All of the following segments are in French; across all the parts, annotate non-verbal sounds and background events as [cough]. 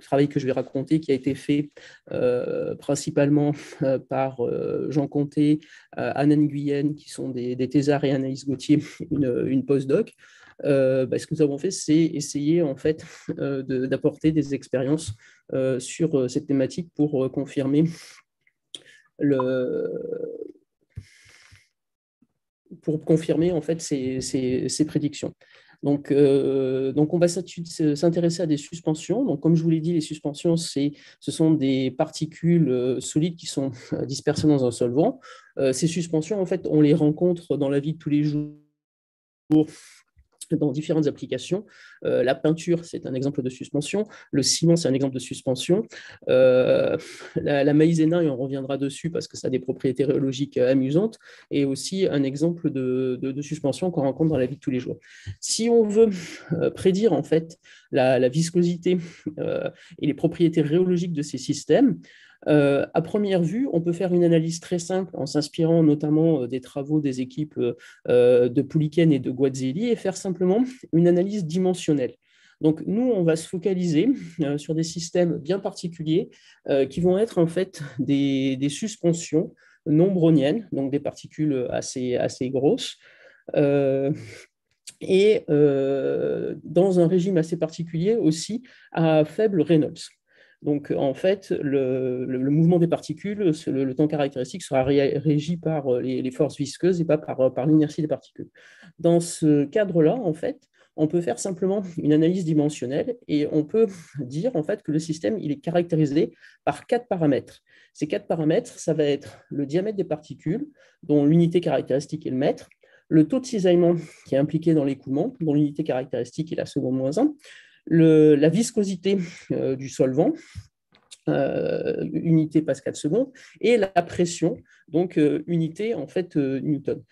travail que je vais raconter qui a été fait principalement par Jean Comté, Anne Nguyen, qui sont des, des thésards, et Anaïs Gauthier, une, postdoc. Bah, ce que nous avons fait, c'est essayer en fait d'apporter des expériences sur cette thématique pour confirmer pour confirmer en fait ces, prédictions. Donc, euh, donc, on va s'intéresser à des suspensions. Donc, comme je vous l'ai dit, les suspensions, ce sont des particules euh, solides qui sont euh, [laughs] dispersées dans un solvant. ces suspensions, en fait, on les rencontre dans la vie de tous les jours dans différentes applications. Euh, la peinture, c'est un exemple de suspension. Le ciment, c'est un exemple de suspension. Euh, la, maïzena, et on reviendra dessus parce que ça a des propriétés rhéologiques amusantes, et aussi un exemple de, suspension qu'on rencontre dans la vie de tous les jours. Si on veut euh, prédire en fait la, la viscosité et les propriétés rhéologiques de ces systèmes, euh, à première vue, on peut faire une analyse très simple en s'inspirant notamment euh, des travaux des équipes euh, de Pouliken et de Guazzelli et faire simplement une analyse dimensionnelle. Donc nous, on va se focaliser sur des systèmes bien particuliers qui vont être en fait des, suspensions non browniennes, donc des particules assez, assez grosses. et dans un régime assez particulier aussi à faible Reynolds. Donc, en fait, le, mouvement des particules, le, temps caractéristique sera régi par euh, les, forces visqueuses et pas par, par l'inertie des particules. Dans ce cadre-là, en fait, on peut faire simplement une analyse dimensionnelle et on peut [laughs] dire en fait que le système est caractérisé par quatre paramètres. Ces quatre paramètres, ça va être le diamètre des particules, dont l'unité caractéristique est le mètre, le taux de cisaillement qui est impliqué dans l'écoulement, dont l'unité caractéristique est la seconde moins 1, la viscosité euh, du solvant, euh, unité Pascal seconde, et la pression, donc euh, unité en fait Newton.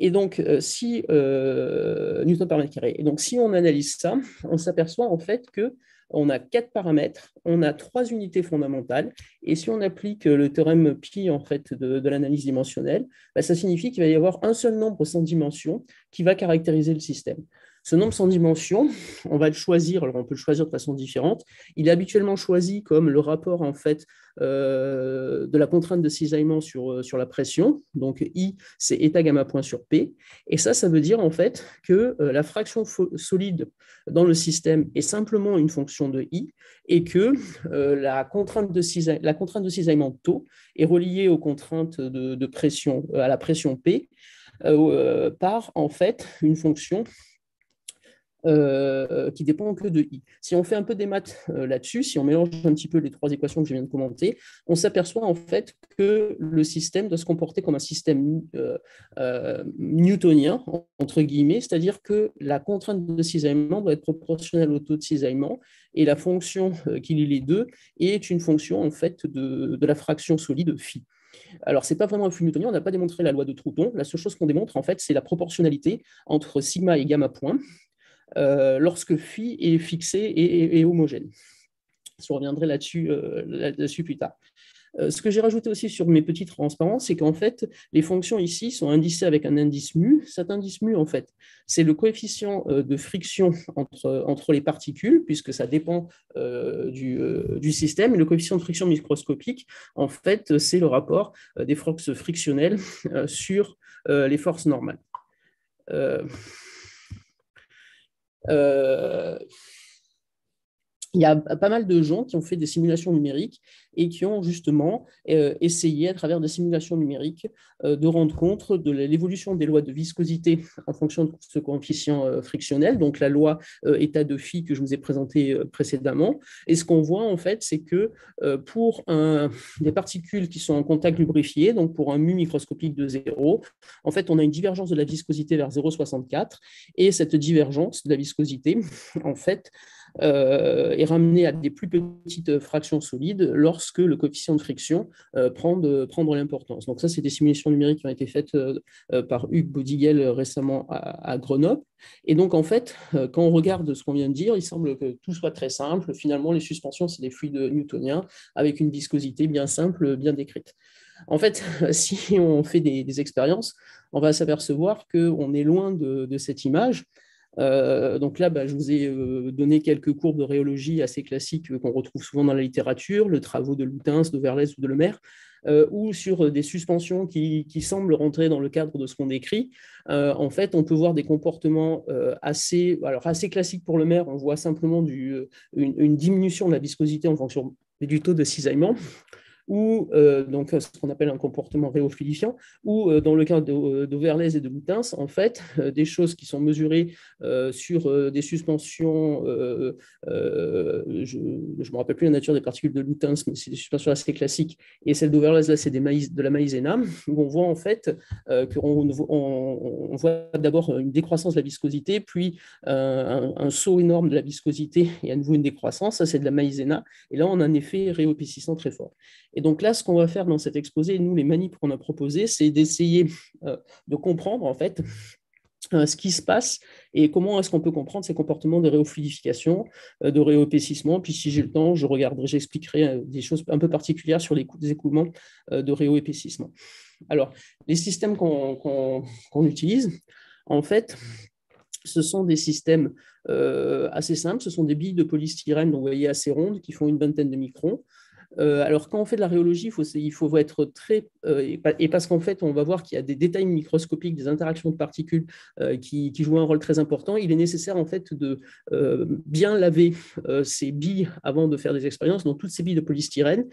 Et donc, si Newton par mètre carré. Et donc, si on analyse ça, on s'aperçoit en fait que on a quatre paramètres, on a trois unités fondamentales, et si on applique le théorème pi en fait de, l'analyse dimensionnelle, bah, ça signifie qu'il va y avoir un seul nombre sans dimension qui va caractériser le système. Ce nombre sans dimension, on va le choisir, alors on peut le choisir de façon différente. Il est habituellement choisi comme le rapport en fait euh, de la contrainte de cisaillement sur, euh, la pression. Donc I, c'est état gamma point sur P. Et ça, ça veut dire en fait que euh, la fraction solide dans le système est simplement une fonction de I et que la, contrainte de de cisaillement taux est reliée aux contraintes de, de pression, à la pression P par en fait une fonction euh, qui dépend que de i. Si on fait un peu des maths euh, là-dessus, si on mélange un petit peu les trois équations que je viens de commenter, on s'aperçoit en fait que le système doit se comporter comme un système euh, newtonien, entre guillemets, c'est-à-dire que la contrainte de cisaillement doit être proportionnelle au taux de cisaillement et la fonction qui lie les deux est une fonction en fait de, la fraction solide phi. Alors, ce n'est pas vraiment un flux newtonien, on n'a pas démontré la loi de Trouton. La seule chose qu'on démontre, en fait, c'est la proportionnalité entre sigma et gamma point, lorsque phi est fixé et, homogène. Je reviendrai là-dessus euh, plus tard. Euh, ce que j'ai rajouté aussi sur mes petites transparences, c'est qu'en fait, les fonctions ici sont indicées avec un indice mu. Cet indice mu, en fait, c'est le coefficient de friction entre, entre les particules, puisque ça dépend du, du, système. Et le coefficient de friction microscopique, en fait, c'est le rapport des forces frictionnelles sur les forces normales. Euh, il y a pas mal de gens qui ont fait des simulations numériques et qui ont justement euh, essayé, à travers des simulations numériques, euh, de rendre compte de l'évolution des lois de viscosité en fonction de ce coefficient frictionnel, donc la loi état de phi que je vous ai présenté précédemment. Et ce qu'on voit, en fait, c'est que pour des particules qui sont en contact lubrifié, donc pour un mu microscopique de 0, en fait, on a une divergence de la viscosité vers 0,64, et cette divergence de la viscosité, en fait, euh, est ramené à des plus petites fractions solides lorsque le coefficient de friction euh, prend de, l'importance. Donc ça, c'est des simulations numériques qui ont été faites euh, par Hugues Bodigel récemment à, Grenoble. Et donc, en fait, quand on regarde ce qu'on vient de dire, il semble que tout soit très simple. Finalement, les suspensions, c'est des fluides newtoniens avec une viscosité bien simple, bien décrite. En fait, [laughs] si on fait des, expériences, on va s'apercevoir qu'on est loin de, cette image donc là, bah, je vous ai donné quelques courbes de rhéologie assez classiques qu'on retrouve souvent dans la littérature, le travaux de Loutens, de Verlès ou de Lemaire. Euh, ou sur des suspensions qui, semblent rentrer dans le cadre de ce qu'on décrit, euh, en fait, on peut voir des comportements euh, assez, alors assez classiques pour le maire. On voit simplement une, diminution de la viscosité en fonction du taux de cisaillement ou euh, donc ce qu'on appelle un comportement réophilifiant, ou euh, dans le cas d'Overlays et de Loutens, en fait, [laughs] euh, des choses qui sont mesurées sur des suspensions, je ne me rappelle plus la nature des particules de Loutens, mais c'est des suspensions assez classiques, et celle d'Overlays, là, c'est de la maïzena, où on voit en fait qu'on on, voit d'abord une décroissance de la viscosité, puis un, saut énorme de la viscosité, et à nouveau une décroissance, ça c'est de la maïzena, et là on a un effet réopécissant très fort. Et donc là, ce qu'on va faire dans cet exposé, nous, les manips qu'on a proposés, c'est d'essayer euh, de comprendre en fait euh, ce qui se passe et comment est-ce qu'on peut comprendre ces comportements de réofluidification, euh, de réopécissement. Puis si j'ai le temps, je regarderai, j'expliquerai des choses un peu particulières sur les écoulements de réoépaississement. Alors, les systèmes qu'on utilise, en fait, ce sont des systèmes assez simples. Ce sont des billes de polystyrène, vous voyez, assez rondes, qui font une vingtaine de microns. Euh, alors, quand on fait de la rhéologie, il faut, être très. Euh, et parce qu'en fait, on va voir qu'il y a des détails microscopiques, des interactions de particules euh, qui, jouent un rôle très important. Il est nécessaire en fait de bien laver ces billes avant de faire des expériences. Donc, toutes ces billes de polystyrène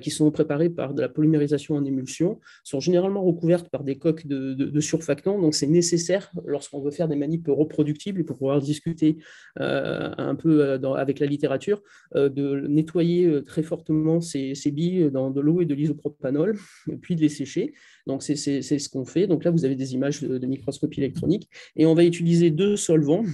qui sont préparées par de la polymérisation en émulsion sont généralement recouvertes par des coques de, surfactants. Donc, c'est nécessaire lorsqu'on veut faire des manips reproductibles pour pouvoir discuter un peu avec la littérature, de nettoyer très fortement ces, billes dans de l'eau et de l'isopropanol, puis de les sécher. Donc, c'est ce qu'on fait. Donc là, vous avez des images de, de microscopie électronique. Et on va utiliser deux solvants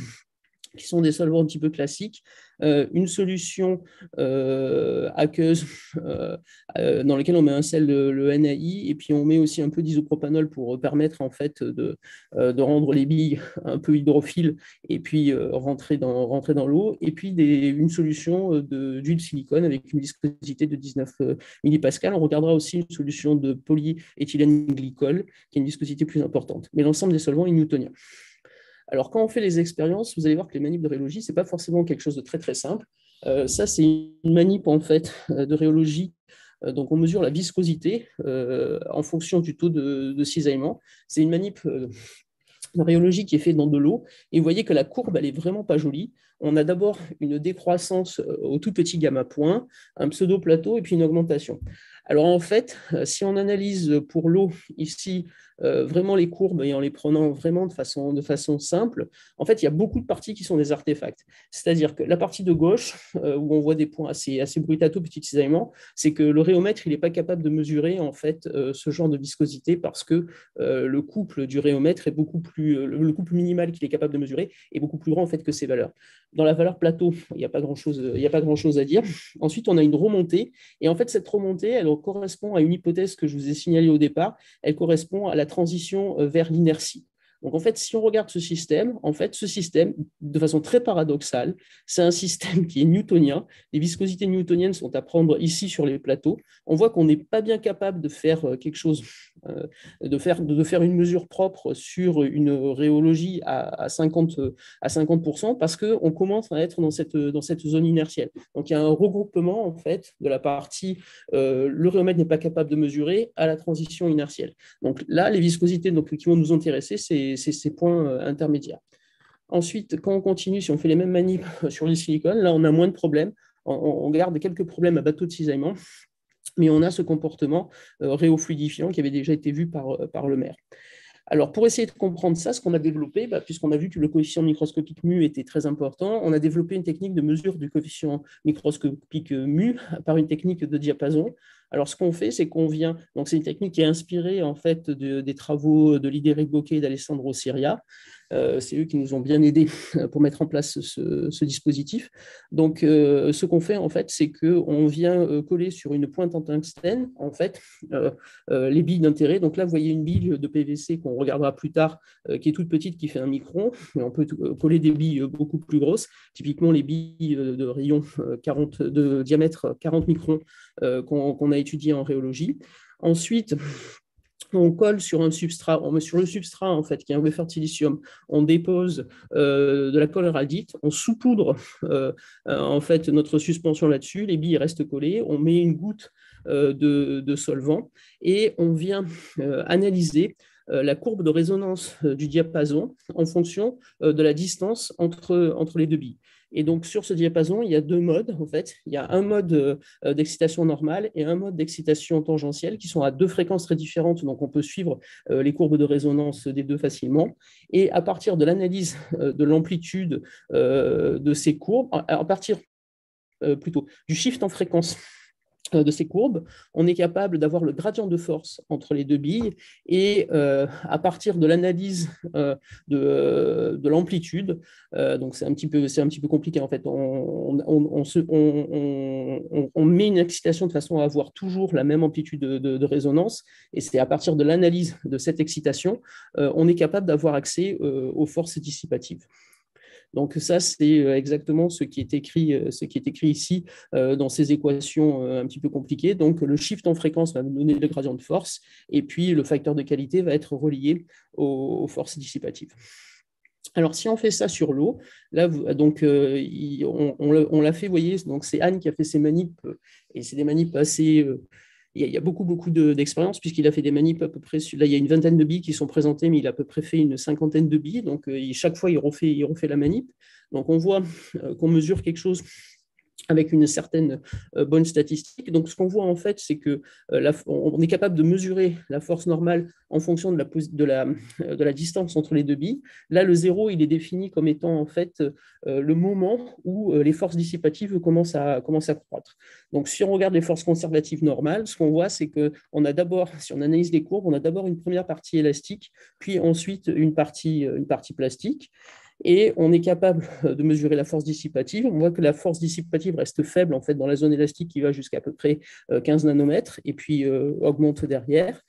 qui sont des solvants un petit peu classiques, une solution euh, aqueuse [laughs] euh, dans laquelle on met un sel, le, NaI, et puis on met aussi un peu d'isopropanol pour permettre en fait de, rendre les billes [laughs] un peu hydrophiles et puis rentrer dans, l'eau, et puis une solution d'huile silicone avec une viscosité de 19 millipascal. On regardera aussi une solution de polyéthylène glycol qui a une viscosité plus importante. Mais l'ensemble des solvants est newtonien. Alors, quand on fait les expériences, vous allez voir que les manips de rhéologie, ce n'est pas forcément quelque chose de très, très simple. Euh, ça, c'est une manip, en fait, euh, de rhéologie. Euh, donc, on mesure la viscosité en fonction du taux de, cisaillement. C'est une manip de rhéologie qui est faite dans de l'eau. Et vous voyez que la courbe, elle est vraiment pas jolie. On a d'abord une décroissance au tout petit gamma point, un pseudo-plateau et puis une augmentation. Alors en fait, si on analyse pour l'eau ici euh, vraiment les courbes et en les prenant vraiment de façon, simple, en fait, il y a beaucoup de parties qui sont des artefacts. C'est-à-dire que la partie de gauche, euh, où on voit des points assez, assez bruitato, petit cisaillement, c'est que le rhéomètre, il n'est pas capable de mesurer en fait euh, ce genre de viscosité parce que le couple du rhéomètre est beaucoup plus, le couple minimal qu'il est capable de mesurer est beaucoup plus grand en fait que ces valeurs. Dans la valeur plateau, il n'y a pas grand-chose grand à dire. Ensuite, on a une remontée, et en fait, cette remontée, elle correspond à une hypothèse que je vous ai signalée au départ, elle correspond à la transition euh, vers l'inertie. Donc en fait, si on regarde ce système, en fait, ce système, de façon très paradoxale, c'est un système qui est newtonien. Les viscosités newtoniennes sont à prendre ici sur les plateaux. On voit qu'on n'est pas bien capable de faire euh, quelque chose, euh, de, faire, de faire une mesure propre sur une rhéologie à, 50, à 50% parce qu'on commence à être dans cette, zone inertielle. Donc il y a un regroupement en fait de la partie euh, le rhéomètre n'est pas capable de mesurer à la transition inertielle. Donc là, les viscosités donc, qui vont nous intéresser, c'est ces points euh, intermédiaires. Ensuite, quand on continue, si on fait les mêmes manips [laughs] sur le silicone, là, on a moins de problèmes. On, garde quelques problèmes à bateau de cisaillement, mais on a ce comportement euh, réofluidifiant qui avait déjà été vu par, euh, par le maire. Alors, pour essayer de comprendre ça, ce qu'on a développé, bah, puisqu'on a vu que le coefficient microscopique mu était très important, on a développé une technique de mesure du coefficient microscopique mu [laughs] par une technique de diapason. Alors, ce qu'on fait, c'est qu'on vient, donc c'est une technique qui est inspirée en fait des travaux de Lidéric Bocquet et d'Alessandro Siria. Euh, c'est eux qui nous ont bien aidés [laughs] pour mettre en place ce, dispositif. Donc, euh, ce qu'on fait en fait, c'est qu'on vient euh, coller sur une pointe en tungstène en fait les billes d'intérêt. Donc là, vous voyez une bille de PVC qu'on regardera plus tard, qui est toute petite, qui fait un micron, mais on peut coller des billes beaucoup plus grosses. Typiquement, les billes de rayon 40, de diamètre 40 microns qu'on a étudiées en rhéologie. Ensuite, [laughs] on colle sur un substrat, on sur le substrat en fait qui est un wafer de silicium, on dépose euh, de la colle héraldite, on saupoudre euh, euh, en fait notre suspension là-dessus, les billes restent collées, on met une goutte de, solvant et on vient analyser la courbe de résonance du diapason en fonction de la distance entre, entre les deux billes. Et donc, sur ce diapason, il y a deux modes, en fait. Il y a un mode euh, d'excitation normale et un mode d'excitation tangentielle qui sont à deux fréquences très différentes. Donc, on peut suivre euh, les courbes de résonance des deux facilement. Et à partir de l'analyse euh, de l'amplitude de ces courbes, à partir plutôt du shift en fréquence de ces courbes, on est capable d'avoir le gradient de force entre les deux billes et euh, à partir de l'analyse euh, de, de l'amplitude, donc c'est un, petit peu, compliqué en fait, on, met une excitation de façon à avoir toujours la même amplitude de, de résonance et c'est à partir de l'analyse de cette excitation, on est capable d'avoir accès aux forces dissipatives. Donc ça, c'est euh, exactement ce qui est écrit, euh, ce qui est écrit ici euh, dans ces équations un petit peu compliquées. Donc le shift en fréquence va nous donner le gradient de force, et puis le facteur de qualité va être relié aux, forces dissipatives. Alors, si on fait ça sur l'eau, là, donc, on, l'a fait, vous voyez, c'est Anne qui a fait ces manips, et c'est des manips assez, il y, a, beaucoup, beaucoup d'expérience, puisqu'il a fait des manips à peu près. Là, il y a une vingtaine de billes qui sont présentées, mais il a à peu près fait une cinquantaine de billes. Donc, euh, chaque fois, il refait, il refait la manip. Donc, on voit euh, qu'on mesure quelque chose avec une certaine euh, bonne statistique. Donc, ce qu'on voit en fait, c'est que euh, on est capable de mesurer la force normale en fonction euh, de la, distance entre les deux billes. Là, le zéro, il est défini comme étant en fait le moment où les forces dissipatives commencent à, commencent à croître. Donc, si on regarde les forces conservatives normales, ce qu'on voit, c'est qu'on a d'abord, si on analyse les courbes, on a d'abord une première partie élastique, puis ensuite une partie, une partie plastique et on est capable de mesurer la force dissipative. On voit que la force dissipative reste faible en fait dans la zone élastique qui va jusqu'à peu près 15 euh, nanomètres et puis euh, augmente derrière.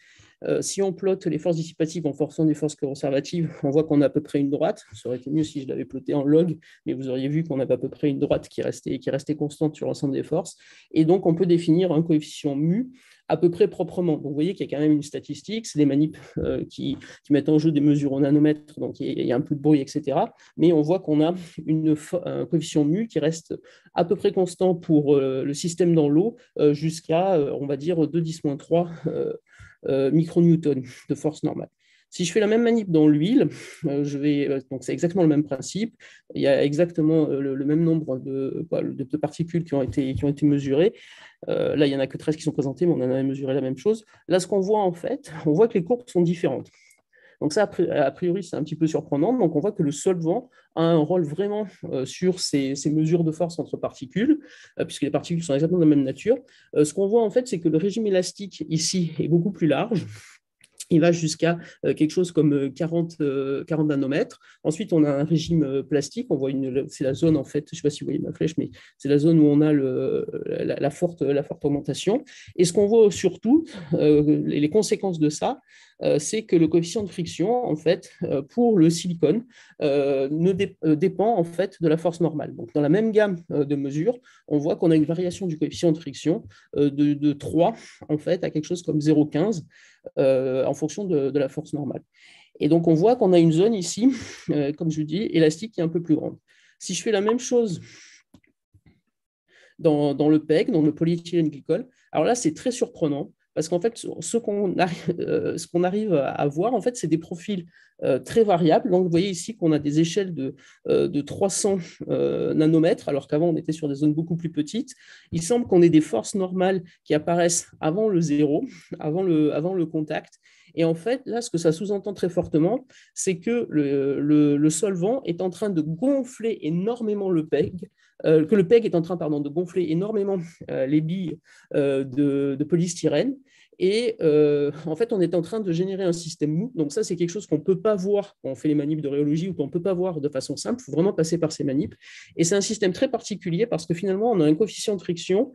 Euh, si on plotte les forces dissipatives en forçant des forces conservatives, on voit qu'on a à peu près une droite. Ça aurait été mieux si je l'avais ploté en log, mais vous auriez vu qu'on avait à peu près une droite qui restait, qui restait constante sur l'ensemble des forces. Et donc, on peut définir un coefficient mu à peu près proprement. Donc, vous voyez qu'il y a quand même une statistique, c'est des manips euh, qui, mettent en jeu des mesures au nanomètre, donc il y, a un peu de bruit, etc. Mais on voit qu'on a une, un coefficient mu qui reste à peu près constant pour euh, le système dans l'eau euh, jusqu'à, on va dire, 2 10 3 micronewtons de force normale. Si je fais la même manip dans l'huile, euh, je vais, euh, donc c'est exactement le même principe. Il y a exactement euh, le, même nombre de, particules qui ont été, qui ont été mesurées. là, il n'y en a que 13 qui sont présentées, mais on en a mesuré la même chose. Là, ce qu'on voit en fait, [laughs] on voit que les courbes sont différentes. Donc ça, a priori, c'est un petit peu surprenant. Donc on voit que le solvant a un rôle vraiment sur ces, ces, mesures de force entre particules, puisque les particules sont exactement de la même nature. ce qu'on voit en fait, c'est que le régime élastique ici est beaucoup plus large il va jusqu'à euh, quelque chose comme 40, euh, 40 euh, nanomètres. Ensuite, on a un régime plastique. On voit une, c'est la zone en fait, je ne sais pas si vous voyez ma flèche, mais c'est la zone où on a la forte augmentation. Et ce qu'on voit surtout, les conséquences de ça, c'est que le coefficient de friction, en fait, pour le silicone, ne dépend en fait de la force normale. Donc, dans la même gamme de mesures, on voit qu'on a une variation du coefficient de friction de, de 3 en fait à quelque chose comme 0,15 en fonction de, la force normale. Et donc, on voit qu'on a une zone ici, euh, comme je vous dis, élastique qui est un peu plus grande. Si je fais la même chose dans, le PEG, dans le polyéthylène glycol, alors là, c'est très surprenant parce qu'en fait, ce qu'on arrive, [laughs] euh, ce qu'on arrive à voir, en fait, c'est des profils euh, très variables. Donc, vous voyez ici qu'on a des échelles de, de 300 nanomètres, alors qu'avant, on était sur des zones beaucoup plus petites. Il semble qu'on ait des forces normales qui apparaissent avant le zéro, avant le contact, et en fait, là, ce que ça sous-entend très fortement, c'est que le, solvant est en train de gonfler énormément le PEG, euh, que le PEG est en train pardon, de gonfler énormément euh, les billes euh, de, polystyrène. Et en fait, on est en train de générer un système mou. Donc ça, c'est quelque chose qu'on ne peut pas voir quand on fait les manips de rhéologie ou qu'on ne peut pas voir de façon simple. Il faut vraiment passer par ces manips. Et c'est un système très particulier parce que finalement, on a un coefficient de friction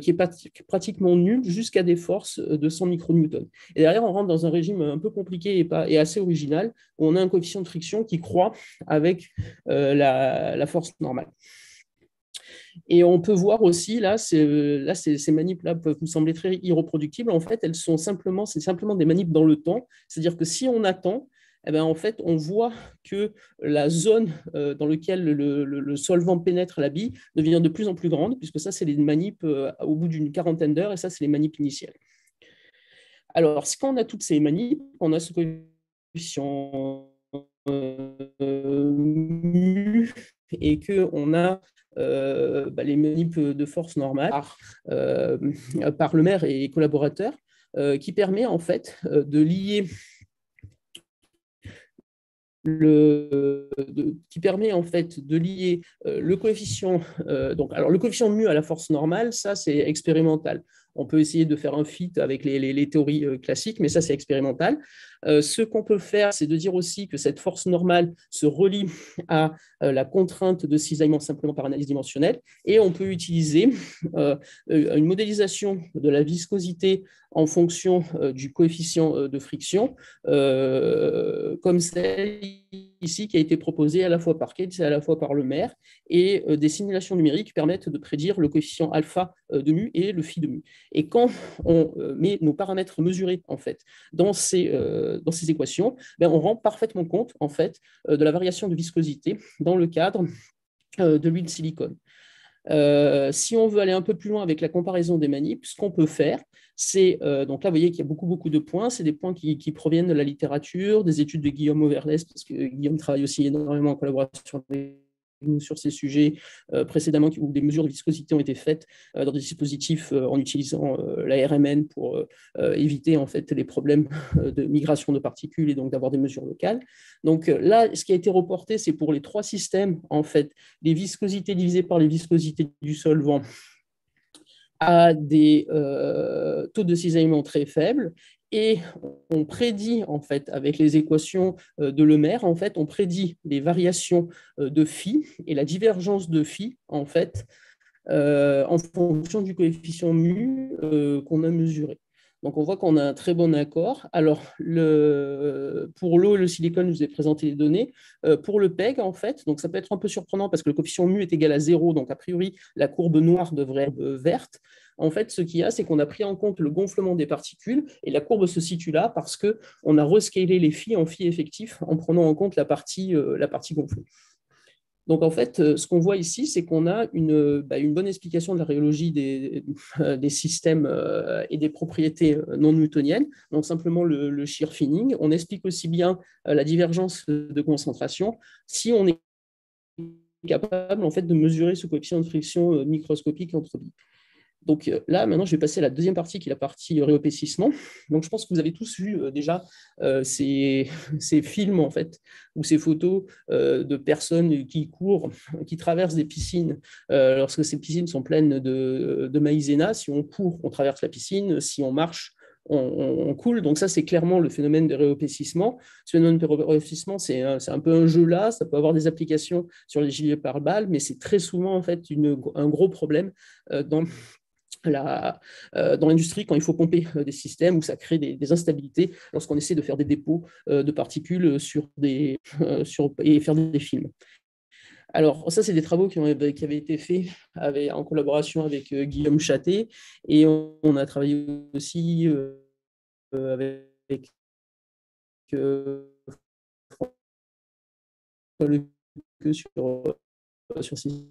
qui est pratiquement nul jusqu'à des forces de 100 micronewtons. Et derrière, on rentre dans un régime un peu compliqué et, assez original où on a un coefficient de friction qui croît avec la force normale. Et on peut voir aussi, là, là ces manips-là peuvent nous sembler très irreproductibles. En fait, elles sont simplement, simplement des manips dans le temps. C'est-à-dire que si on attend, eh bien, en fait, on voit que la zone euh, dans laquelle le, solvant pénètre la bille devient de plus en plus grande, puisque ça, c'est les manips euh, au bout d'une quarantaine d'heures, et ça, c'est les manips initiales. Alors, quand on a toutes ces manips, on a ce coefficient euh, mu et qu'on a bah, les manips de force normale par, le maire et collaborateurs, qui permet en fait de lier le, qui permet en fait de lier euh, le coefficient, euh, donc alors le coefficient mu à la force normale, ça c'est expérimental. On peut essayer de faire un fit avec les, théories euh, classiques, mais ça, c'est expérimental. Euh, ce qu'on peut faire, c'est de dire aussi que cette force normale se relie [laughs] à euh, la contrainte de cisaillement simplement par analyse dimensionnelle, et on peut utiliser [laughs] une modélisation de la viscosité en fonction du coefficient de friction, comme celle ici qui a été proposée à la fois par Keynes et à la fois par le maire, et des simulations numériques permettent de prédire le coefficient alpha de mu et le phi de mu. Et quand on euh, met nos paramètres mesurés en fait dans ces, euh, dans ces équations, ben, on rend parfaitement compte en fait euh, de la variation de viscosité dans le cadre de l'huile silicone. si on veut aller un peu plus loin avec la comparaison des manips, ce qu'on peut faire, c'est, donc là, vous voyez qu'il y a beaucoup, beaucoup de points, c'est des points qui, proviennent de la littérature, des études de Guillaume Overless, parce que Guillaume travaille aussi énormément en collaboration avec sur ces sujets euh, précédemment où des mesures de viscosité ont été faites euh, dans des dispositifs euh, en utilisant la RMN pour éviter en fait les problèmes de migration de particules et donc d'avoir des mesures locales. Donc là, ce qui a été reporté, c'est pour les trois systèmes en fait, les viscosités divisées par les viscosités du solvant à des taux de cisaillement très faibles et on prédit en fait avec les équations euh, de Lemaire, en fait, on prédit les variations euh, de phi et la divergence de phi en fait euh, en fonction du coefficient mu qu'on a mesuré. Donc on voit qu'on a un très bon accord. Alors le, pour l'eau et le silicone, je vous ai présenté les données. pour le PEG, en fait, ça peut être un peu surprenant parce que le coefficient mu est égal à 0, donc a priori la courbe noire devrait être verte. En fait, ce qu'il y a, c'est qu'on a pris en compte le gonflement des particules et la courbe se situe là parce qu'on a rescalé les phi en phi effectifs en prenant en compte euh, la partie gonflée. Donc en fait, euh, ce qu'on voit ici, c'est qu'on a une, bah, bonne explication de la rhéologie des, [laughs] systèmes euh, et des propriétés non newtoniennes, donc simplement le, shear finning. On explique aussi bien la divergence de concentration si on est capable en fait, de mesurer ce coefficient de friction microscopique entre billes. Donc euh, là, maintenant, je vais passer à la deuxième partie, qui est la partie réopécissement. Donc je pense que vous avez tous vu euh, déjà euh, ces, [laughs] films, en fait, ou ces photos de personnes qui courent, [laughs] qui traversent des piscines, lorsque ces piscines sont pleines de, de maïzena. Si on court, on traverse la piscine. Si on marche, on, coule. Donc ça, c'est clairement le phénomène de réopécissement. Ce phénomène de réopécissement, c'est un, peu un jeu là. Ça peut avoir des applications sur les gilets pare-balles, mais c'est très souvent en fait un gros problème dans euh, dans l'industrie quand il faut pomper euh, des systèmes où ça crée des, instabilités lorsqu'on essaie de faire des dépôts euh, de particules sur des, [laughs] sur, et faire des films. Alors, ça, c'est des travaux qui, ont, qui avaient été faits en collaboration avec Guillaume Châté et on, a travaillé aussi avec sur, sur ces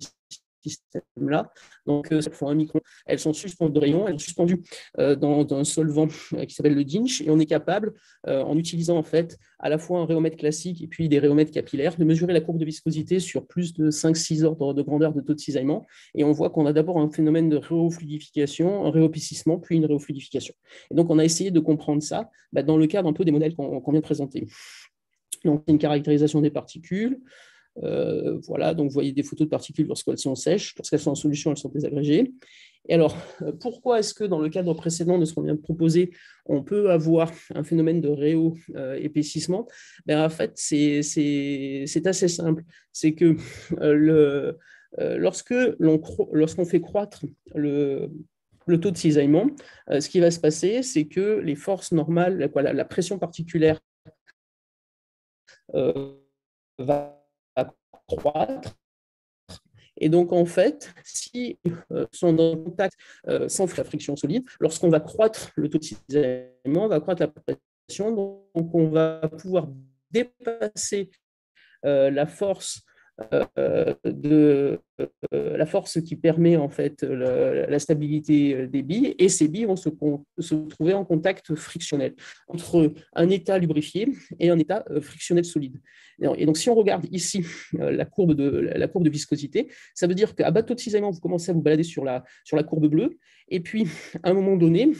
système-là. Donc, elles font un micron. Elles sont suspendues de rayon, elles sont suspendues euh, dans, un solvant euh, qui s'appelle le DINCH, et on est capable, euh, en utilisant en fait à la fois un rhéomètre classique et puis des rhéomètres capillaires, de mesurer la courbe de viscosité sur plus de 5-6 ordres de grandeur de taux de cisaillement. Et on voit qu'on a d'abord un phénomène de réofluidification, un réopississement, puis une réofluidification. Et donc, on a essayé de comprendre ça bah, dans le cadre un peu des modèles qu'on vient de présenter. Donc, une caractérisation des particules, euh, voilà, donc vous voyez des photos de particules lorsqu'elles sont sèches, lorsqu'elles sont en solution, elles sont désagrégées. Et alors, euh, pourquoi est-ce que dans le cadre précédent de ce qu'on vient de proposer, on peut avoir un phénomène de réo-épaississement? Ben, En fait, c'est assez simple. C'est que euh, le, lorsque lorsqu'on fait croître le, le taux de cisaillement, ce qui va se passer, c'est que les forces normales, la pression particulière va Et donc, en fait, si euh, sont en contact euh, sans friction solide, lorsqu'on va croître le taux de cisaillement, on va croître la pression, donc on va pouvoir dépasser euh, la force de euh, la force qui permet en fait la, stabilité des billes et ces billes vont se, trouver en contact frictionnel entre un état lubrifié et un état frictionnel solide. Et donc si on regarde ici la courbe de, la courbe de viscosité, ça veut dire qu'à bas taux de cisaillement, vous commencez à vous balader sur la, sur la courbe bleue et puis à un moment donné,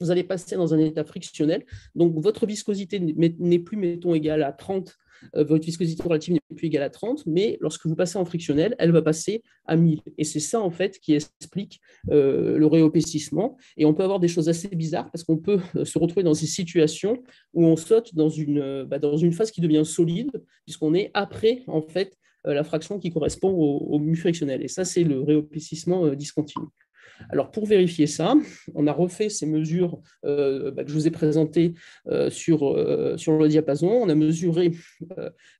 vous allez passer dans un état frictionnel. Donc, votre viscosité n'est plus, mettons, égale à 30 euh, votre viscosité relative n'est plus égale à 30, mais lorsque vous passez en frictionnel, elle va passer à 1000. Et c'est ça, en fait, qui explique euh, le réopécissement. Et on peut avoir des choses assez bizarres parce qu'on peut euh, se retrouver dans ces situations où on saute dans une, bah, dans une phase qui devient solide, puisqu'on est après, en fait, la fraction qui correspond au, au mu frictionnel. Et ça, c'est le réopécissement discontinu. Alors, pour vérifier ça, on a refait ces mesures euh, bah, que je vous ai présentées euh, sur, euh, sur le diapason. On a mesuré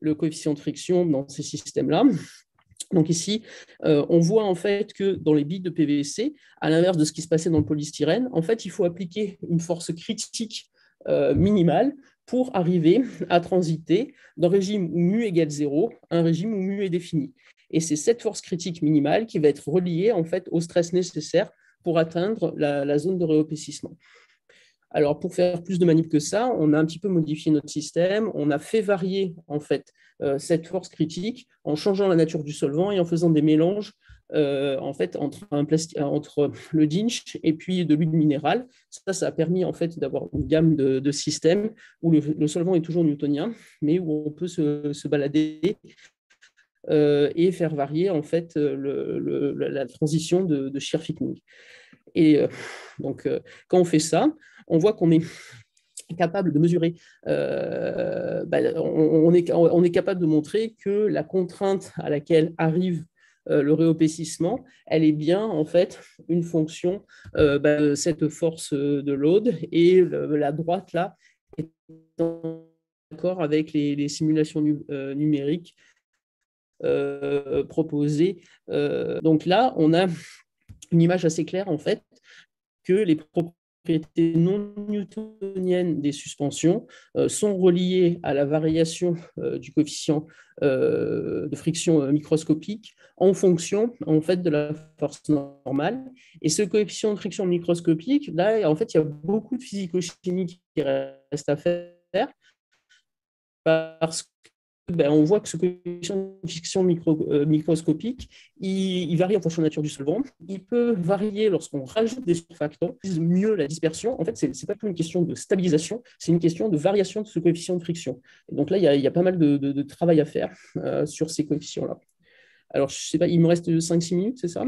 le coefficient de friction dans ces systèmes-là. Donc ici, on voit en fait que dans les billes de PVC, à l'inverse de ce qui se passait dans le polystyrène, en fait, il faut appliquer une force critique minimale pour arriver à transiter d'un régime où mu égale 0 à un régime où mu est défini. Et c'est cette force critique minimale qui va être reliée en fait au stress nécessaire pour atteindre la, zone de réopécissement. Alors, pour faire plus de manip que ça, on a un petit peu modifié notre système. On a fait varier en fait euh, cette force critique en changeant la nature du solvant et en faisant des mélanges euh, en fait entre, le dinch et puis de l'huile minérale. Ça, ça a permis en fait d'avoir une gamme de, systèmes où le, solvant est toujours newtonien, mais où on peut se, balader et faire varier en fait euh, la transition de, shear Et euh, donc, quand on fait ça, on voit qu'on est capable de mesurer, bah, on, est, on, est, capable de montrer que la contrainte à laquelle arrive le réopécissement, elle est bien en fait une fonction bah, de cette force de load. Et la droite là est en accord avec les simulations numériques euh, proposé. Euh, donc là, on a [laughs] une image assez claire, en fait, que les propriétés non newtoniennes des suspensions euh, sont reliées à la variation du coefficient de friction microscopique en fonction en fait de la force normale. Et ce coefficient de friction microscopique, là, en fait, il y a beaucoup de physico-chimie qui reste à faire parce ben, on voit que ce coefficient de friction micro, euh, microscopique, il, varie en fonction de la nature du solvant. Il peut varier lorsqu'on rajoute des surfactants, mieux la dispersion. En fait, ce n'est pas une question de stabilisation, c'est une question de variation de ce coefficient de friction. donc là, il y a, pas mal de, travail à faire euh, sur ces coefficients-là. Alors, je sais pas, il me reste 5-6 minutes, c'est ça?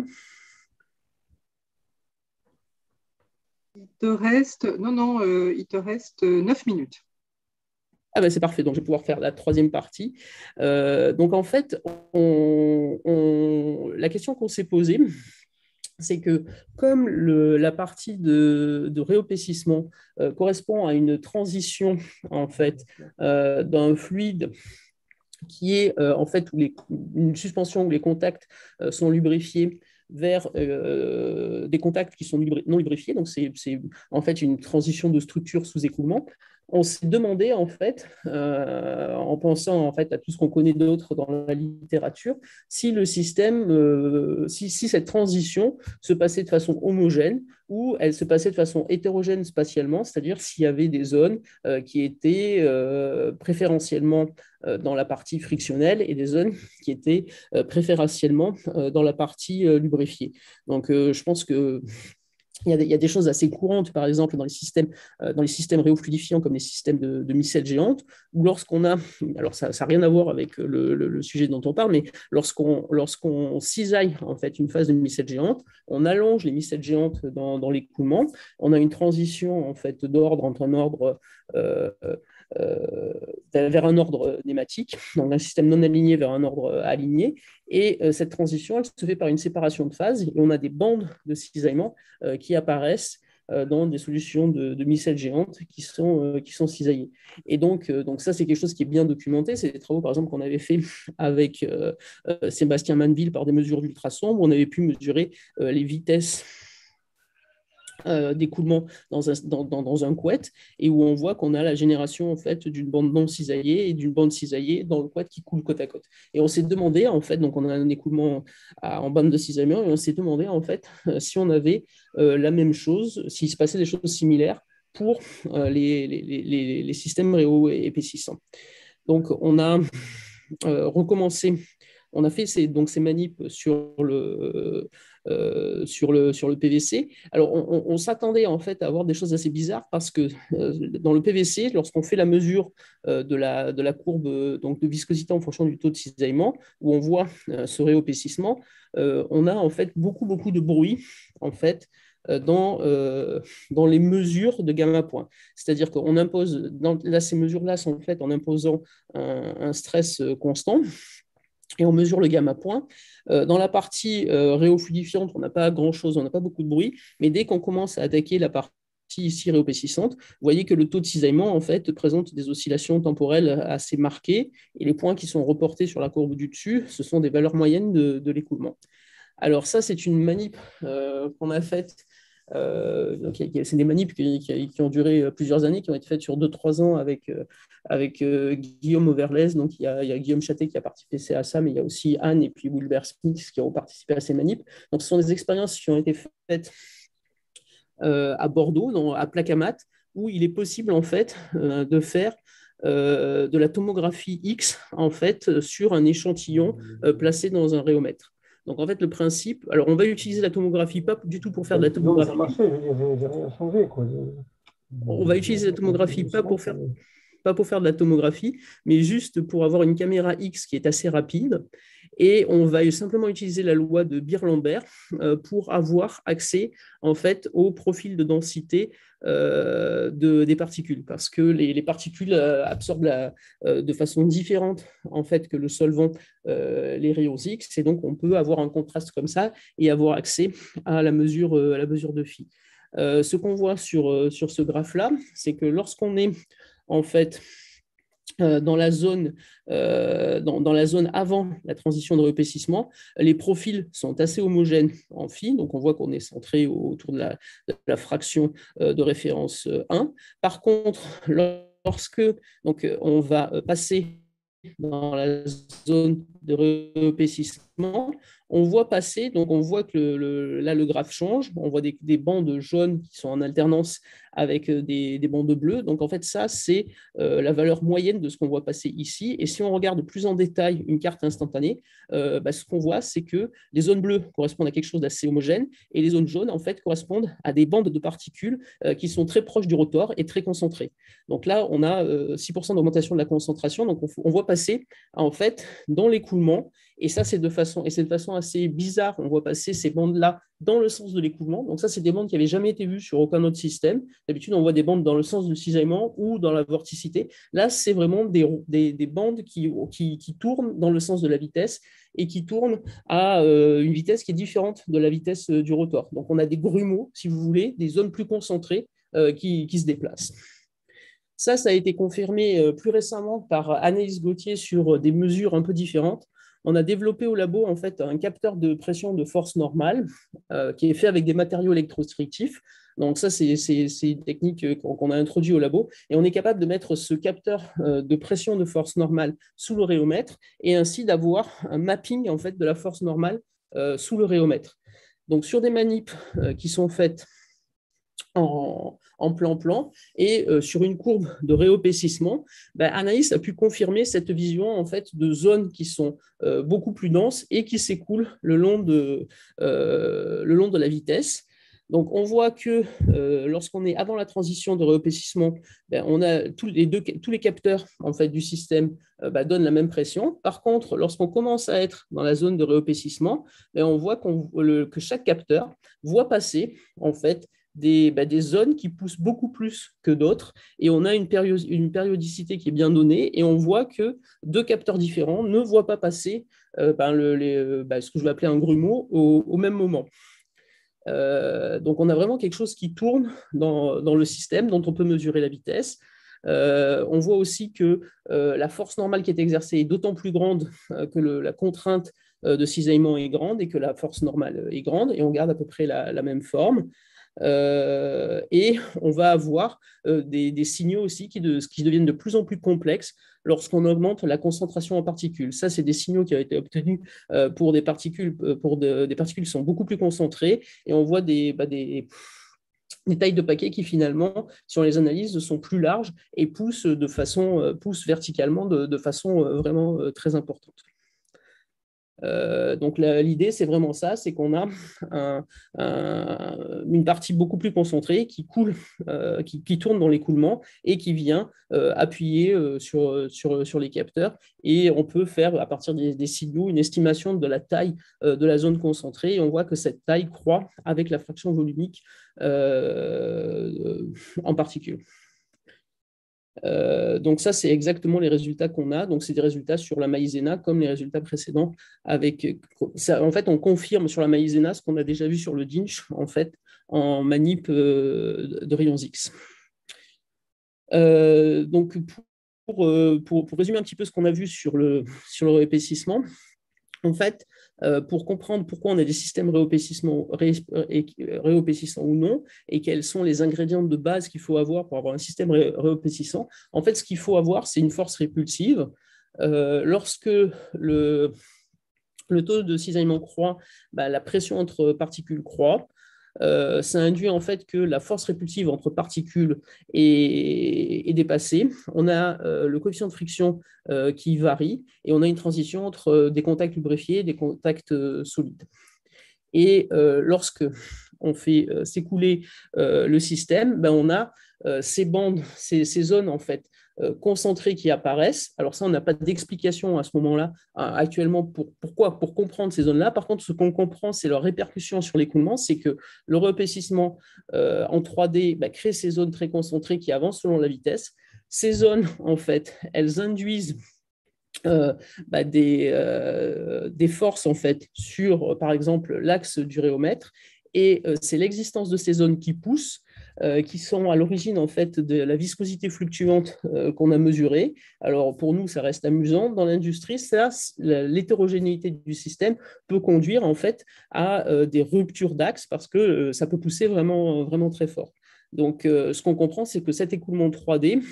Il te reste, non, non, euh, il te reste 9 minutes. Ah ben c'est parfait, donc je vais pouvoir faire la troisième partie. Euh, donc en fait, la question qu'on s'est posée, c'est que comme la partie de, réopécissement euh, correspond à une transition en fait euh, d'un fluide qui est en fait une suspension où les contacts sont lubrifiés vers des contacts qui sont non lubrifiés. Donc, c'est en fait une transition de structure sous écoulement on s'est demandé en fait, euh, en pensant en fait à tout ce qu'on connaît d'autre dans la littérature, si le système, euh, si, cette transition se passait de façon homogène ou elle se passait de façon hétérogène spatialement, c'est-à-dire s'il y avait des zones euh, qui étaient préférentiellement dans la partie frictionnelle et des zones [laughs] qui étaient préférentiellement dans la partie lubrifiée. Donc, je pense que il y, a des, choses assez courantes, par exemple, dans les systèmes, euh, dans les systèmes réofluidifiants comme les systèmes de, de géantes, où lorsqu'on a, alors ça n'a rien à voir avec le, sujet dont on parle, mais lorsqu'on lorsqu'on cisaille en fait une phase de micelle géante, on allonge les micelles géantes dans, dans l'écoulement, on a une transition en fait d'ordre entre un ordre euh, vers un ordre nématique, [laughs] donc un système non aligné vers un ordre aligné. Et euh, cette transition, elle se fait par une séparation de phase et on a des bandes de cisaillement euh, qui apparaissent dans des solutions de, de micelles géantes qui sont, qui sont cisaillées. Et donc, donc ça, c'est quelque chose qui est bien documenté. C'est des travaux, par exemple, qu'on avait fait [laughs] avec Sébastien Manville par des mesures d'ultrasons, on avait pu mesurer les vitesses euh, d'écoulement dans un, dans, dans, un couette et où on voit qu'on a la génération en fait d'une bande non cisaillée et d'une bande cisaillée dans le couette qui coule côte à côte. Et on s'est demandé en fait, donc on a un écoulement en bande de cisaillement et on s'est demandé en fait si on avait euh, la même chose, s'il se passait des choses similaires pour euh, les, les, les, les, systèmes réo épaississants. Donc on a recommencé on a fait ces, donc ces manips sur le, euh, PVC. Alors, on, s'attendait en fait à avoir des choses assez bizarres parce que euh, dans le PVC, lorsqu'on fait la mesure euh, de, la, courbe de viscosité en fonction du taux de cisaillement, où on voit ce réopécissement, on a en fait beaucoup, beaucoup de bruit en fait dans, les mesures de gamma point. C'est-à-dire qu'on impose, ces mesures-là sont faites en imposant un stress constant et on mesure le gamma point. Euh, dans la partie euh, réofluidifiante, on n'a pas grand-chose, on n'a pas beaucoup de bruit, mais dès qu'on commence à attaquer la partie ici réopécissante, vous voyez que le taux de cisaillement en fait présente des oscillations temporelles assez marquées et les points qui sont reportés sur la courbe du dessus, ce sont des valeurs moyennes de, l'écoulement. Alors ça, c'est une manip euh, qu'on a faite euh, c'est des manips qui, ont duré euh, plusieurs années, qui ont été faites sur 2-3 ans avec, euh, avec Guillaume Overlez. Donc, il y, a, Guillaume Châté qui a participé à ça, mais il y a aussi Anne et puis Wilbert Smith qui ont participé à ces manips. Donc, ce sont des expériences qui ont été faites à Bordeaux, à Placamat, où il est possible, en fait, de faire de la tomographie X en fait sur un échantillon placé dans un réomètre. Donc en fait, le principe, alors on va utiliser la tomographie pas du tout pour faire de la tomographie. On va utiliser la tomographie pas pour faire pas pour faire de la tomographie, mais juste pour avoir une caméra X qui est assez rapide. Et on va simplement utiliser la loi de Beer-Lambert euh, pour avoir accès en fait au profil de densité euh, de, des particules, parce que les, particules euh, absorbent de façon différente en fait que le solvant les rayons X, et donc on peut avoir un contraste comme ça et avoir accès à la mesure, à la mesure de phi. ce qu'on voit sur, sur ce graphe-là, c'est que lorsqu'on est en fait euh, dans la, zone, euh, dans, la zone avant la transition de réépaississement, les profils sont assez homogènes en phi, donc on voit qu'on est centré autour de la, fraction euh, de référence 1. Par contre, lorsque donc, on va passer dans la zone de réépaississement, on voit passer, donc on voit que là le graphe change, on voit des, bandes jaunes qui sont en alternance avec euh, des, bandes bleues. Donc en fait ça c'est euh, la valeur moyenne de ce qu'on voit passer ici. Et si on regarde plus en détail une carte instantanée, euh, bah, ce qu'on voit c'est que les zones bleues correspondent à quelque chose d'assez homogène et les zones jaunes en fait correspondent à des bandes de particules qui sont très proches du rotor et très concentrées. Donc là on a 6% d'augmentation de la concentration, donc on, on voit passer en fait dans l'écoulement et ça, c'est de façon, et c'est de façon assez bizarre. On voit passer ces bandes-là dans le sens de l'écoulement. Donc ça, c'est des bandes qui n'avaient jamais été vues sur aucun autre système. D'habitude, on voit des bandes dans le sens du cisaillement ou dans la vorticité. Là, c'est vraiment des, des, bandes qui, qui, tournent dans le sens de la vitesse et qui tournent à euh, une vitesse qui est différente de la vitesse euh, du rotor. Donc on a des grumeaux, si vous voulez, des zones plus concentrées euh, qui, qui se déplacent. Ça, ça a été confirmé plus récemment par Anaïs Gauthier sur des mesures un peu différentes on a développé au labo en fait un capteur de pression de force normale euh, qui est fait avec des matériaux électrostrictifs. Donc ça, c'est une technique euh, qu'on a introduit au labo. Et on est capable de mettre ce capteur euh, de pression de force normale sous le réomètre et ainsi d'avoir un mapping en fait, de la force normale sous le réomètre. Donc sur des manips qui sont faites en plan-plan et euh, sur une courbe de réopécissement, ben, Anaïs a pu confirmer cette vision en fait de zones qui sont euh, beaucoup plus denses et qui s'écoulent le, long de, euh, le long de la vitesse. Donc, on voit que lorsqu'on est avant la transition de réopécissement, ben, on a tous les, deux, tous les capteurs en fait, du système ben, donnent la même pression. Par contre, lorsqu'on commence à être dans la zone de réopécissement, on voit que chaque capteur voit passer en fait bah, des, zones qui poussent beaucoup plus que d'autres et on a une, une, périodicité qui est bien donnée et on voit que deux capteurs différents ne voient pas passer euh, ben, le, euh, ben, ce que je vais appeler un grumeau au, même moment. donc on a vraiment quelque chose qui tourne dans, dans, le système, dont on peut mesurer la vitesse. on voit aussi que la force normale qui est exercée est d'autant plus grande que la contrainte de cisaillement est grande et que la force normale est grande, et on garde à peu près la même forme. Euh, et on va avoir euh, des, signaux aussi qui, qui, deviennent de plus en plus complexes lorsqu'on augmente la concentration en particules. Ça, c'est des signaux qui ont été obtenus euh, pour des particules, pour des particules qui sont beaucoup plus concentrées, et on voit des, bah, des, tailles de paquets qui finalement, on les analyse, sont plus larges et poussent, de façon, poussent verticalement de façon vraiment très importante. Euh, donc l'idée, c'est vraiment ça, c'est qu'on a une partie beaucoup plus concentrée qui coule, euh, qui, tourne dans l'écoulement et qui vient euh, appuyer sur, les capteurs. Et on peut faire, à partir des, des signaux, une estimation de la taille de la zone concentrée. Et on voit que cette taille croît avec la fraction volumique en particules. Euh, donc ça, c'est exactement les résultats qu'on a. Donc c'est des résultats sur la maïzena comme les résultats précédents. Avec, en fait, on confirme sur la maïzena ce qu'on a déjà vu sur le DINCH, en fait, en manip euh, de rayons X. Euh, donc pour, pour, pour, résumer un petit peu ce qu'on a vu sur le, sur le réépaississement, en fait, pour comprendre pourquoi on a des systèmes réopécissants ou non, et quels sont les ingrédients de base qu'il faut avoir pour avoir un système réopécissant, en fait, ce qu'il faut avoir, c'est une force répulsive. Euh, lorsque le, le taux de cisaillement croît, bah, la pression entre particules croît. Euh, ça induit en fait que la force répulsive entre particules est, dépassée. On a euh, le coefficient de friction euh, qui varie et on a une transition entre des contacts lubrifiés et des contacts solides. Et lorsque on fait s'écouler le système, ben on a ces bandes, ces, zones en fait concentrés qui apparaissent. Alors ça, on n'a pas d'explication à ce moment-là, actuellement, pour, pourquoi, pour comprendre ces zones-là. Par contre, ce qu'on comprend, c'est leur répercussion sur l'écoulement, c'est que le repécissement euh, en 3D bah, crée ces zones très concentrées qui avancent selon la vitesse. Ces zones, en fait, elles induisent euh, bah, des, des, forces en fait sur, par exemple, l'axe du réomètre. Et c'est l'existence de ces zones qui poussent euh, qui sont à l'origine en fait de la viscosité fluctuante euh, qu'on a mesurée. Alors pour nous, ça reste amusant. Dans l'industrie, l'hétérogénéité du système peut conduire en fait à euh, des ruptures d'axe parce que ça peut pousser vraiment, vraiment très fort. Donc, ce qu'on comprend, c'est que cet écoulement 3D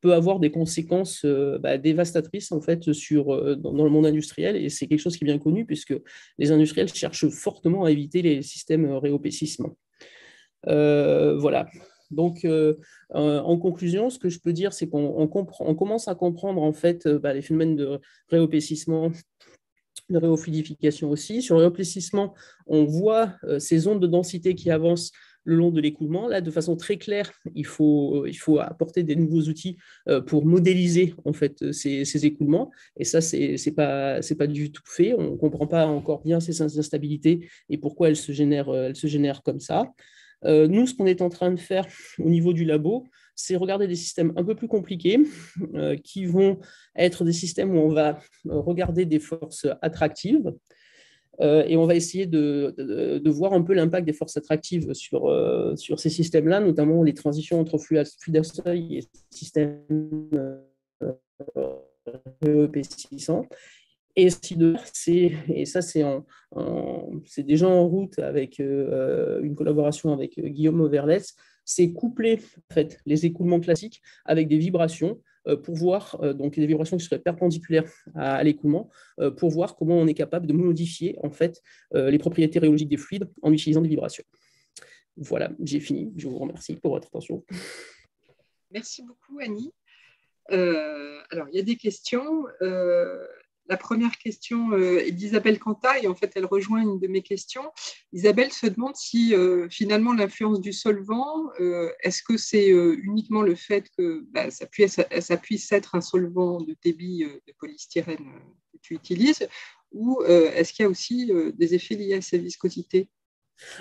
peut avoir des conséquences bah, dévastatrices en fait sur, dans, le monde industriel, et c'est quelque chose qui est bien connu puisque les industriels cherchent fortement à éviter les systèmes réopécissement. Euh, voilà. Donc, euh, euh, en conclusion, ce que je peux dire, c'est qu'on commence à comprendre en fait bah, les phénomènes de réopécissement, de réophidification aussi. Sur le réopécissement, on voit ces ondes de densité qui avancent le long de l'écoulement. Là, de façon très claire, il faut, apporter des nouveaux outils pour modéliser en fait ces, écoulements. Et ça, c'est n'est pas, pas du tout fait. On ne comprend pas encore bien ces instabilités et pourquoi elles se génèrent, elles se génèrent comme ça. Euh, nous, ce qu'on est en train de faire au niveau du labo, c'est regarder des systèmes un peu plus compliqués euh, qui vont être des systèmes où on va euh, regarder des forces attractives et on va essayer de, voir un peu l'impact des forces attractives sur, sur ces systèmes-là, notamment les transitions entre flux à, et systèmes réépaississants. Et et ça c'est c'est déjà en route avec euh, une collaboration avec euh, Guillaume Overles, c'est coupler en fait, les écoulements classiques avec des vibrations euh, pour voir, donc des vibrations qui seraient perpendiculaires à, l'écoulement, pour voir comment on est capable de modifier en fait les propriétés rhéologiques des fluides en utilisant des vibrations. Voilà, j'ai fini. Je vous remercie pour votre attention. Merci beaucoup, Annie. alors, il y a des questions. La première question euh, est d'Isabelle Canta et en fait elle rejoint une de mes questions. Isabelle se demande si euh, finalement l'influence du solvant, euh, est-ce que c'est uniquement le fait que bah, ça, puisse, ça, puisse, être un solvant de débit de polystyrène que tu utilises ou est-ce qu'il y a aussi des effets liés à sa viscosité?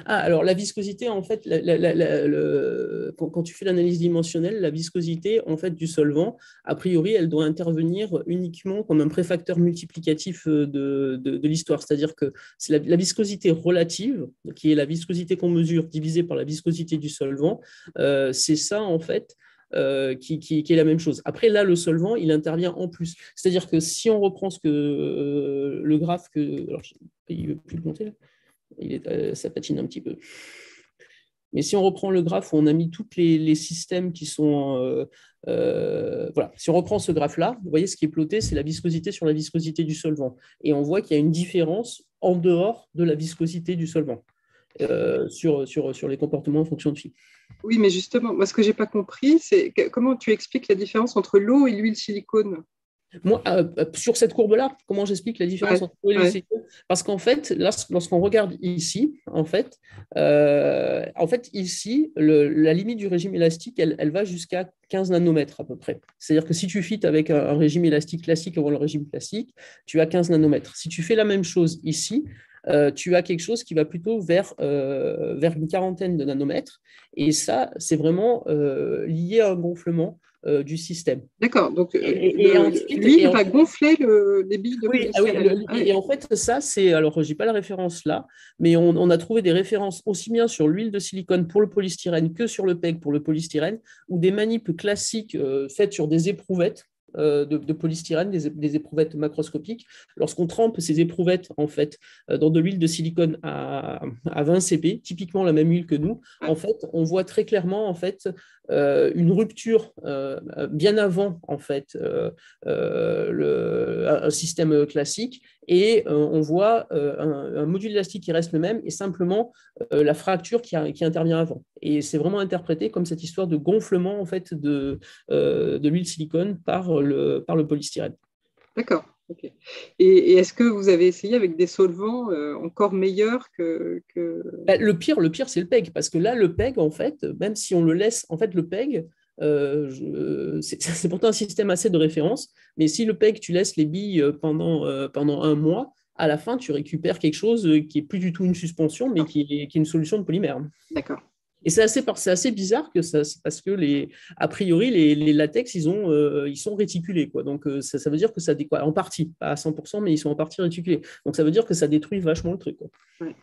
Ah, alors la viscosité, en fait, quand, tu fais l'analyse dimensionnelle, la viscosité en fait, du solvant, a priori, elle doit intervenir uniquement comme un préfacteur multiplicatif euh, de, l'histoire. C'est-à-dire que c'est la, viscosité relative, qui est la viscosité qu'on mesure divisée par la viscosité du solvant, euh, c'est ça, en fait, euh, qui, est la même chose. Après, là, le solvant, il intervient en plus. C'est-à-dire que si on reprend ce que le graphe que. Alors, il ne plus le monter là il euh, ça patine un petit peu. Mais si on reprend le graphe où on a mis tous les, systèmes qui sont. Euh, euh, voilà, si on reprend ce graphe-là, vous voyez ce qui est ploté, c'est la viscosité sur la viscosité du solvant. Et on voit qu'il y a une différence en dehors de la viscosité du solvant sur, sur, sur les comportements en fonction de phi. Oui, mais justement, moi, ce que je n'ai pas compris, c'est comment tu expliques la différence entre l'eau et l'huile silicone? Moi, euh, euh, sur cette courbe-là, comment j'explique la différence entre et Parce qu'en fait, lorsqu'on regarde ici, en fait, euh, en fait ici, la limite du régime élastique, elle, va jusqu'à 15 nanomètres à peu près. C'est-à-dire que si tu fites avec un, régime élastique classique avant le régime classique, tu as 15 nanomètres. Si tu fais la même chose ici, tu as quelque chose qui va plutôt vers, vers une quarantaine de nanomètres. Et ça, c'est vraiment lié à un gonflement euh, du système. D'accord, donc et, lui, il va gonfler les billes de oui, ah oui Et en fait, ça, c'est. Alors, je n'ai pas la référence là, mais on, a trouvé des références aussi bien sur l'huile de silicone pour le polystyrène que sur le PEG pour le polystyrène, ou des manips classiques euh, faites sur des éprouvettes euh, de, polystyrène, des, éprouvettes macroscopiques. Lorsqu'on trempe ces éprouvettes en fait euh, dans de l'huile de silicone à, 20 cp, typiquement la même huile que nous, en fait, on voit très clairement en fait euh, une rupture bien avant en fait le, un système classique et on voit un, module élastique qui reste le même et simplement la fracture qui, qui, intervient avant. Et c'est vraiment interprété comme cette histoire de gonflement en fait de, de l'huile silicone par le, par le polystyrène. D'accord. Et, est-ce que vous avez essayé avec des solvants euh, encore meilleurs que, bah, le pire, le pire, c'est le PEG, parce que là, le PEG, en fait, même si on le laisse, en fait, le PEG, euh, [laughs] c'est pourtant un système assez de référence, mais si le PEG, tu laisses les billes pendant, euh, pendant un mois, à la fin, tu récupères quelque chose qui est plus du tout une suspension, mais qui est, qui est une solution de polymère. D'accord. Et c'est assez, assez bizarre que ça, parce que les, a priori, les, latex, ils, ont, euh, ils sont réticulés. Quoi. Donc, euh, ça, veut dire que ça détruit, en partie, pas à 100%, mais ils sont en partie réticulés. Donc, ça veut dire que ça détruit vachement le truc. Ouais,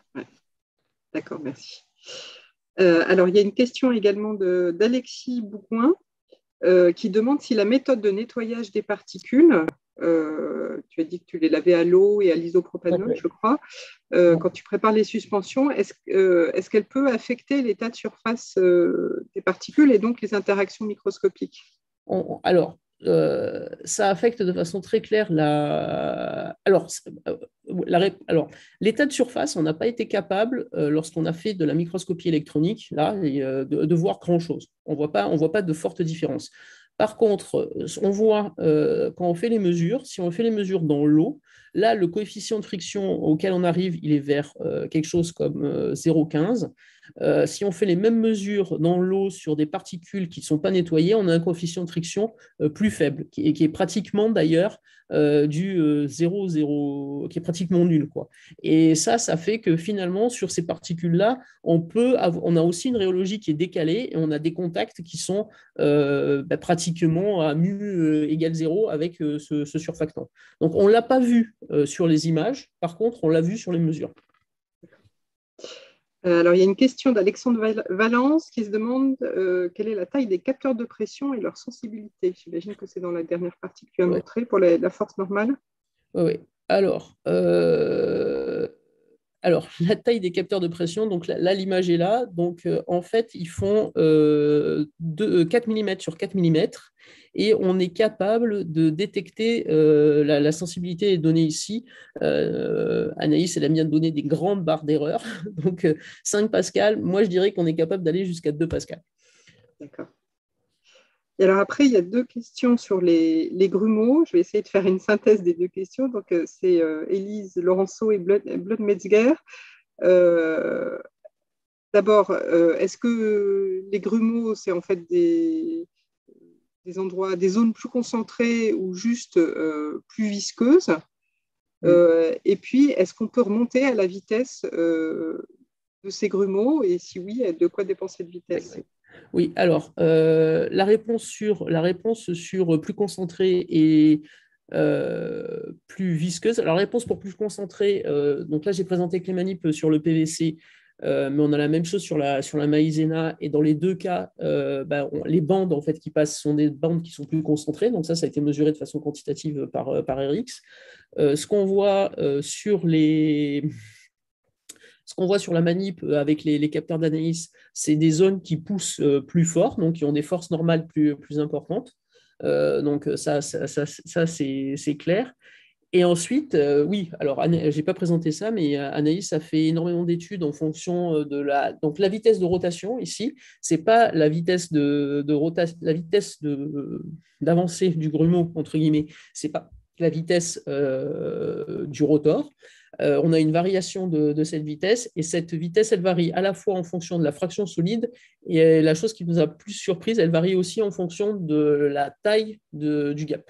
D'accord, merci. Euh, alors, il y a une question également d'Alexis Boucoin qui demande si la méthode de nettoyage des particules euh, tu as dit que tu les lavais à l'eau et à l'isopropanol, je crois. Euh, quand tu prépares les suspensions, est-ce euh, est qu'elle peut affecter l'état de surface des particules et donc les interactions microscopiques? Alors, ça affecte de façon très claire la. Alors, alors l'état de surface, on n'a pas été capable, lorsqu'on a fait de la microscopie électronique, là, de, de voir grand-chose. On ne voit pas de forte différence. Par contre, on voit euh, quand on fait les mesures, si on fait les mesures dans l'eau, là, le coefficient de friction auquel on arrive, il est vers euh, quelque chose comme 0,15. Euh, si on fait les mêmes mesures dans l'eau sur des particules qui ne sont pas nettoyées, on a un coefficient de friction plus faible, qui est pratiquement d'ailleurs euh, du 0,0, euh, qui est pratiquement nul. Quoi. Et ça, ça fait que finalement, sur ces particules-là, on, on a aussi une rhéologie qui est décalée et on a des contacts qui sont euh, bah, pratiquement à mu égale 0 avec ce, ce, surfactant. Donc, on ne l'a pas vu sur les images, par contre, on l'a vu sur les mesures. Euh, alors, il y a une question d'Alexandre Valence qui se demande euh, quelle est la taille des capteurs de pression et leur sensibilité? J'imagine que c'est dans la dernière partie que tu as montrée pour la, force normale. Oui, alors, euh, alors, [laughs] la taille des capteurs de pression, donc là, l'image est là. Donc, en fait, ils font 4 mm sur 4 mm et on est capable de détecter euh, la, sensibilité est donnée ici. Euh, Anaïs, elle aime bien donner des grandes barres d'erreur. [laughs] Donc 5 euh, pascal, moi je dirais qu'on est capable d'aller jusqu'à 2 pascal. D'accord. Et alors après, il y a deux questions sur les, grumeaux. Je vais essayer de faire une synthèse des deux questions. Donc c'est Élise Laurenceau et Blood, Metzger. D'abord, est-ce que les grumeaux, c'est en fait des, des endroits, des zones plus concentrées ou juste euh, plus visqueuses? Euh, et puis, est-ce qu'on peut remonter à la vitesse euh, de ces grumeaux? Et si oui, de quoi dépenser de vitesse? Oui, alors la, réponse sur, la réponse sur plus concentré et plus visqueuse. Alors, la réponse pour plus concentré, donc là, j'ai présenté Clémanip sur le PVC. Euh, mais on a la même chose sur la, sur la maïzena. Et dans les deux cas, euh, bah, les bandes en fait, qui passent sont des bandes qui sont plus concentrées. Donc ça, ça a été mesuré de façon quantitative par, euh, par RX. ce qu'on voit sur les... Ce qu'on voit sur la manip avec les, capteurs d'analyse, c'est des zones qui poussent plus fort, donc qui ont des forces normales plus, importantes. donc ça, ça, ça, c'est clair. Et ensuite, euh, oui, alors je n'ai pas présenté ça, mais euh, Anaïs a fait énormément d'études en fonction euh, de la. Donc la vitesse de rotation ici, c'est pas la vitesse de, rotation, la vitesse d'avancée du grumeau entre guillemets, c'est pas la vitesse du rotor. On a une variation de, de, cette vitesse et cette vitesse, elle varie à la fois en fonction de la fraction solide et la chose qui nous a plus surprise, elle varie aussi en fonction de la taille du gap.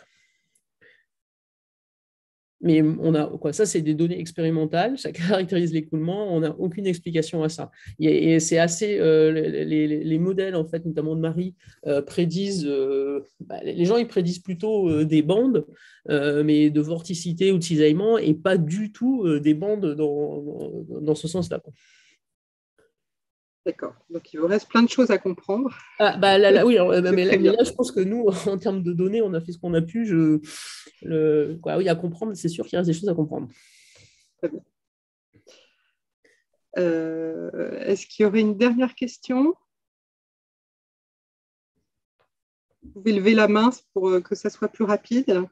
Mais on a Ça, c'est des données expérimentales, ça caractérise l'écoulement, on n'a aucune explication à ça. Et, c'est assez. Euh, les, modèles, en fait, notamment de Marie, euh, prédisent. Euh, bah, les gens, ils prédisent plutôt des bandes, mais de vorticité ou de cisaillement, et pas du tout des bandes dans, dans ce sens-là. D'accord. Donc, il vous reste plein de choses à comprendre. Ah, bah, là, oui, mais, là, je pense que nous, [laughs] en termes de données, on a fait ce qu'on a pu. Je, le, quoi, oui, à comprendre, c'est sûr qu'il reste des choses à comprendre. Très bien. Euh, est-ce qu'il y aurait une dernière question? Vous pouvez lever la main pour que ça soit plus rapide.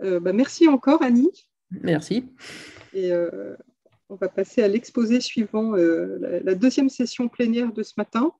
Bah, merci encore, Annie. Merci. Et euh, on va passer à l'exposé suivant, euh, la, deuxième session plénière de ce matin.